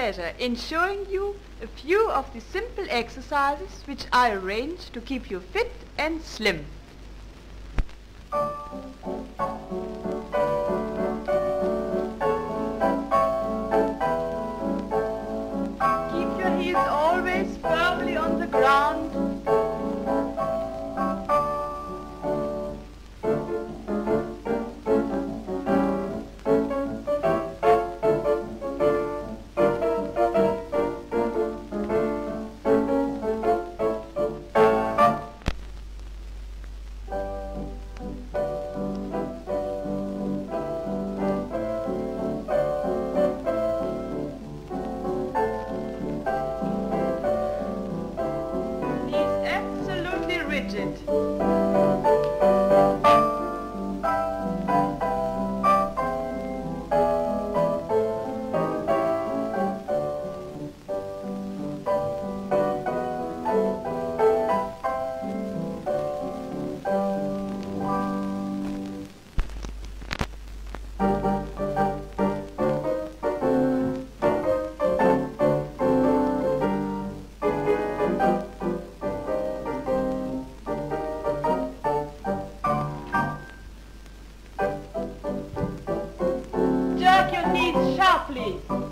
pleasure in showing you a few of the simple exercises which I arrange to keep you fit and slim. Keep your heels always firmly on the ground absolutely Your knees sharply.